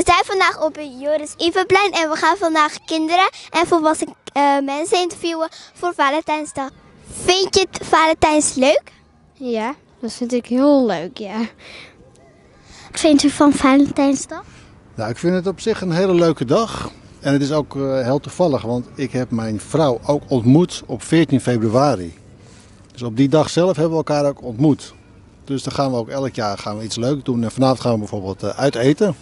We zijn vandaag op het Joris Evenplein en we gaan vandaag kinderen en volwassen eh, mensen interviewen voor Valentijnsdag. Vind je het Valentijns leuk? Ja, dat vind ik heel leuk, ja. Wat vindt u van Valentijnsdag? Nou, ik vind het op zich een hele leuke dag. En het is ook eh, heel toevallig, want ik heb mijn vrouw ook ontmoet op 14 februari. Dus op die dag zelf hebben we elkaar ook ontmoet. Dus dan gaan we ook elk jaar gaan we iets leuks doen. En vanavond gaan we bijvoorbeeld uh, uit eten.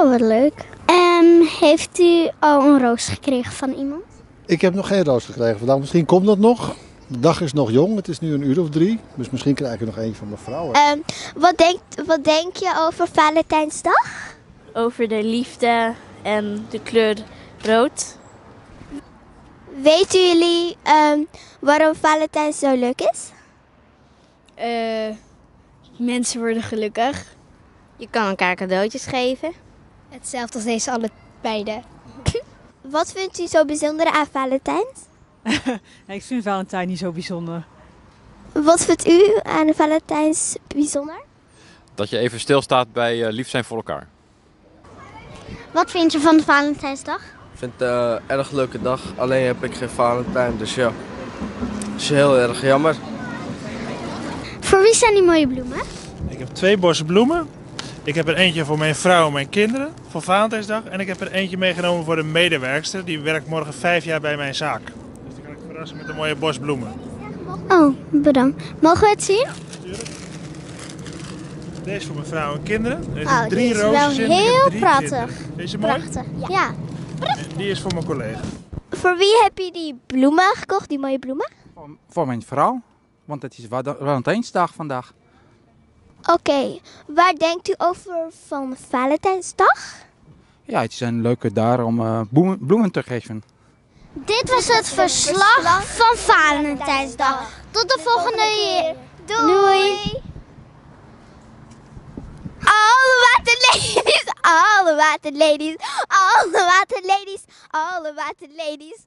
Oh, wat leuk. En heeft u al een roos gekregen van iemand? Ik heb nog geen roos gekregen vandaag. Misschien komt dat nog. De dag is nog jong. Het is nu een uur of drie. Dus misschien krijg ik nog eentje van mijn vrouw. Ehm, wat, denkt, wat denk je over Valentijnsdag? Over de liefde en de kleur rood. Weten jullie um, waarom Valentijn zo leuk is? Uh, mensen worden gelukkig. Je kan elkaar cadeautjes geven. Hetzelfde als deze alle beide. Wat vindt u zo bijzonder aan Valentijns? ik vind Valentijn niet zo bijzonder. Wat vindt u aan Valentijns bijzonder? Dat je even stilstaat bij uh, lief zijn voor elkaar. Wat vind je van de Valentijnsdag? Ik vind het een uh, erg leuke dag. Alleen heb ik geen Valentijn, dus ja. Dat is heel erg jammer. Voor wie zijn die mooie bloemen? Ik heb twee bossen bloemen. Ik heb er eentje voor mijn vrouw en mijn kinderen voor Valentijnsdag. En ik heb er eentje meegenomen voor de medewerkster. Die werkt morgen vijf jaar bij mijn zaak. Dus die kan ik verrassen met een mooie bos bloemen. Oh, bedankt. Mogen we het zien? Natuurlijk. Deze voor mijn vrouw en kinderen. Er oh, drie die is roosjes wel in. heel prachtig. Deze mooi? Prachtig, ja. En die is voor mijn collega. Voor wie heb je die bloemen gekocht, die mooie bloemen? Voor, voor mijn vrouw, want het is Valentijnsdag vandaag. Oké, okay. waar denkt u over van Valentijnsdag? Ja, het is een leuke dag om uh, bloemen, bloemen, te geven. Dit was het verslag van Valentijnsdag. Tot de volgende keer. Doei. Alle waterladies, alle waterladies, alle waterladies, alle waterladies.